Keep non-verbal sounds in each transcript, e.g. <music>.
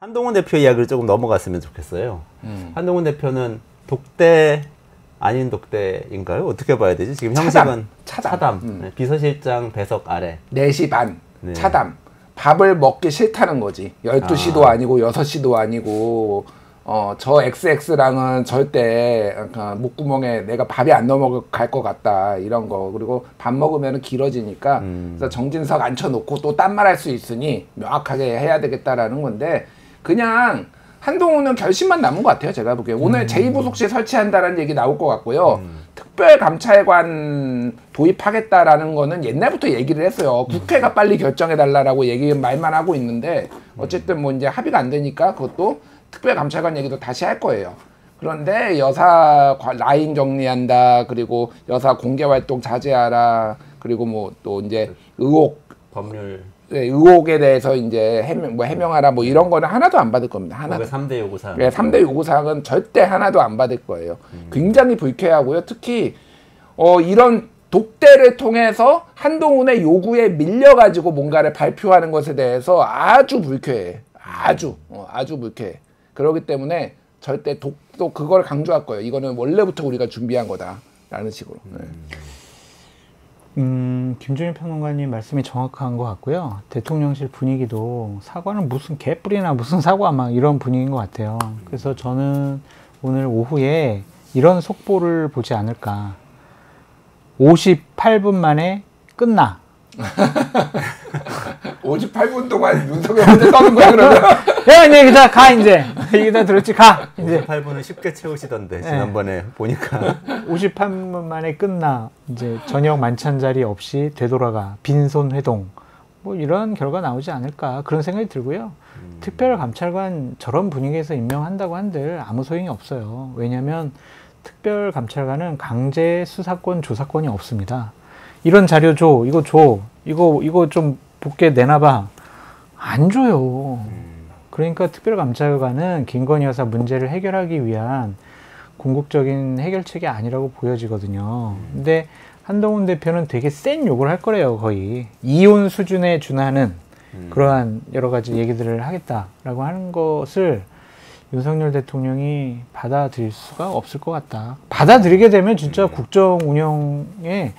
한동훈 대표 이야기를 조금 넘어갔으면 좋겠어요. 한동훈 대표는 독대 아닌 독대인가요? 어떻게 봐야 되지? 지금 차담. 형식은 차담. 차담. 음. 네, 비서실장 배석 아래. 4시 반 네. 차담 밥을 먹기 싫다는 거지 12시도 아. 아. 니고 6시도 아니고 어, 저 XX랑은 절대 어, 목구멍에 내가 밥이 안 넘어갈 것 같다 이런 거 그리고 밥 먹으면 길어지니까 음. 그래서 정진석 앉혀놓고 또 딴 말 할 수 있으니 명확하게 해야 되겠다라는 건데 그냥 한동훈은 결심만 남은 것 같아요 제가 보기에 음. 오늘 제2부속실 설치한다는 얘기 나올 것 같고요 특별 감찰관 도입하겠다라는 거는 옛날부터 얘기를 했어요. 국회가 빨리 결정해 달라라고 얘기 말만 하고 있는데 어쨌든 뭐 이제 합의가 안 되니까 그것도 특별 감찰관 얘기도 다시 할 거예요. 그런데 여사 과- 라인 정리한다 그리고 여사 공개 활동 자제하라 그리고 뭐 또 이제 의혹 법률 네, 의혹에 대해서 이제 해명 뭐 해명하라 뭐 이런 거는 하나도 안 받을 겁니다. 하나도. 그게 3대 요구사항. 네, 3대 요구사항은 절대 하나도 안 받을 거예요. 굉장히 불쾌하고요. 특히 어, 이런 독대를 통해서 한동훈의 요구에 밀려가지고 뭔가를 발표하는 것에 대해서 아주 불쾌해. 아주, 어, 아주 불쾌해. 그렇기 때문에 절대 독, 또 그걸 강조할 거예요. 이거는 원래부터 우리가 준비한 거다. 라는 식으로. 네. 음, 김종인 평론가님 말씀이 정확한 것 같고요. 대통령실 분위기도 사과는 무슨 개뿔이나 무슨 사과 막 이런 분위기인 것 같아요. 그래서 저는 오늘 오후에 이런 속보를 보지 않을까. 58분 만에 끝나. <laughs> 58분 동안 윤석열 혼자 떠는 거야, 그러면? <laughs> 야, 이제 기다 가 이제. 이게 다 들었지 가. 이제 58분은 쉽게 채우시던데 지난번에 보니까 58분 만에 끝나. 이제 저녁 만찬 자리 없이 되돌아가. 빈손 회동. 뭐 이런 결과 나오지 않을까 그런 생각이 들고요. 특별감찰관 저런 분위기에서 임명한다고 한들 아무 소용이 없어요. 왜냐하면 특별감찰관은 강제 수사권 조사권이 없습니다. 이런 자료 줘, 이거 줘, 이거 이거 좀 복게 내놔봐. 안 줘요. 그러니까 특별감찰관은 김건희 여사 문제를 해결하기 위한 궁극적인 해결책이 아니라고 보여지거든요. 근데 한동훈 대표는 되게 센 욕을 할 거래요, 거의. 이혼 수준에 준하는 그러한 여러 가지 얘기들을 하겠다라고 하는 것을 윤석열 대통령이 받아들일 수가 없을 것 같다. 받아들이게 되면 진짜 국정 운영의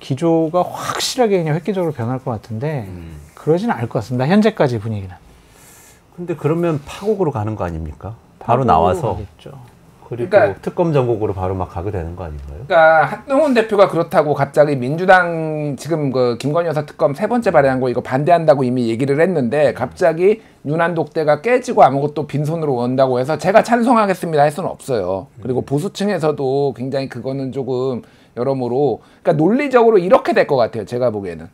기조가 확실하게 그냥 획기적으로 변할 것 같은데 그러지는 않을 것 같습니다. 현재까지 분위기는. 근데 그러면 파국으로 가는 거 아닙니까? 바로 나와서 가겠죠. 그리고 그러니까- 특검 전국으로 바로 막 가게 되는 거 아닌가요? 그러니까 한동훈 대표가 그렇다고 갑자기 민주당 지금 그 김건희 여사 특검 세 번째 발의한 거 이거 반대한다고 이미 얘기를 했는데 갑자기 윤한 독대가 깨지고 아무것도 빈손으로 온다고 해서 제가 찬성하겠습니다 할 수는 없어요. 그리고 보수층에서도 굉장히 그거는 조금 여러모로 그러니까 논리적으로 이렇게 될 것 같아요. 제가 보기에는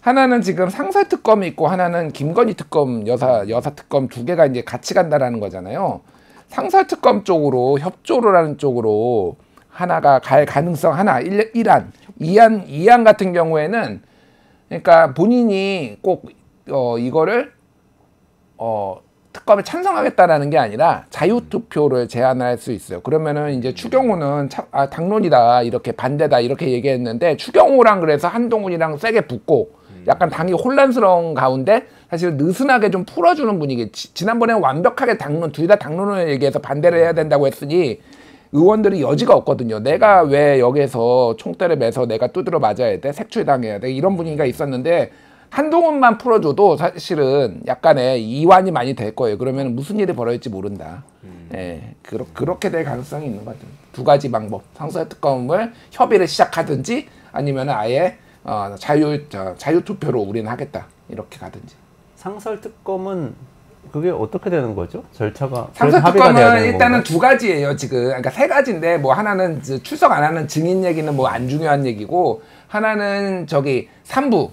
하나는 지금 상설 특검이 있고 하나는 김건희 특검 여사 여사 특검 두 개가 이제 같이 간다라는 거잖아요. 상설 특검 쪽으로 협조를 하는 쪽으로 하나가 갈 가능성 하나 일, 일안 이안 이안 같은 경우에는 그러니까 본인이 꼭 어, 이거를 어, 특검에 찬성하겠다라는 게 아니라 자유투표를 제안할 수 있어요. 그러면은 이제 추경호는 차, 아, 당론이다 이렇게 반대다 이렇게 얘기했는데 추경호랑 그래서 한동훈이랑 세게 붙고 약간 당이 혼란스러운 가운데 사실 느슨하게 좀 풀어주는 분위기. 지, 지난번에 완벽하게 당론 둘 다 당론을 얘기해서 반대를 해야 된다고 했으니 의원들이 여지가 없거든요. 내가 왜 여기에서 총대를 매서 내가 두드려 맞아야 돼? 색출당해야 돼? 이런 분위기가 있었는데 한동훈만 풀어줘도 사실은 약간의 이완이 많이 될 거예요. 그러면 무슨 일이 벌어질지 모른다. 예, 그렇, 그렇게 될 가능성이 있는 것 같아요. 두 가지 방법. 상설 특검을 협의를 시작하든지 아니면 아예 어, 자유 저, 자유 투표로 우리는 하겠다 이렇게 가든지. 상설 특검은 그게 어떻게 되는 거죠? 절차가 상설 특검은 일단은? 두 가지예요 지금 그러니까 세 가지인데 뭐 하나는 출석 안 하는 증인 얘기는 뭐 안 중요한 얘기고 하나는 저기 삼부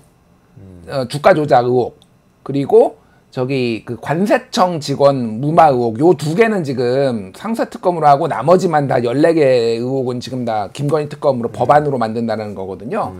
어, 주가 조작 의혹 그리고 저기 그 관세청 직원 무마 의혹 요 두 개는 지금 상설 특검으로 하고 나머지만 다 14개 의혹은 지금 다 김건희 특검으로 법안으로 만든다는 거거든요.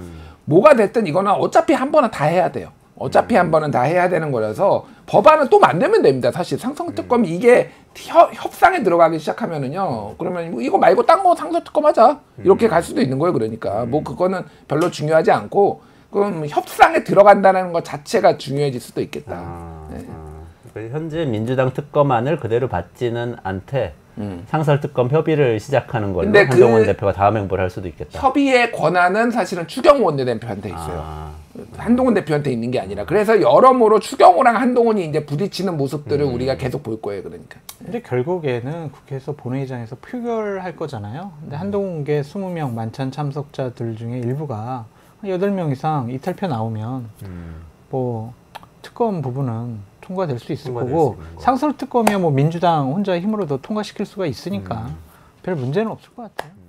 뭐가 됐든 이거는 어차피 한 번은 다 해야 돼요. 어차피 한 번은 다 해야 되는 거라서 법안은 또 만들면 됩니다. 사실 상설 특검 이게 협, 협상에 들어가기 시작하면은요. 그러면 이거 말고 딴 거 상설 특검 하자. 이렇게 갈 수도 있는 거예요. 그러니까 뭐 그거는 별로 중요하지 않고 그럼 협상에 들어간다는 것 자체가 중요해질 수도 있겠다. 아, 네. 아. 그 현재 민주당 특검안을 그대로 받지는 않되 음. 상설 특검 협의를 시작하는 걸로 근데 한동훈 그 대표가 다음 행보를 할 수도 있겠다. 협의의 권한은 사실은 추경호 원내대표한테 있어요. 아, 한동훈 대표한테 있는 게 아니라 그래서 여러모로 추경호랑 한동훈이 이제 부딪히는 모습들을 우리가 계속 볼 거예요. 그러니까. 근데 결국에는 국회에서 본회의장에서 표결할 거잖아요. 근데 한동훈계 20명 만찬 참석자들 중에 일부가 한 8명 이상 이탈표 나오면 음. 뭐 특검 부분은 통과될 수 있을 통과될 거고 수. 상설 특검이야 뭐 민주당 혼자 힘으로도 통과시킬 수가 있으니까 별 문제는 없을 것 같아요.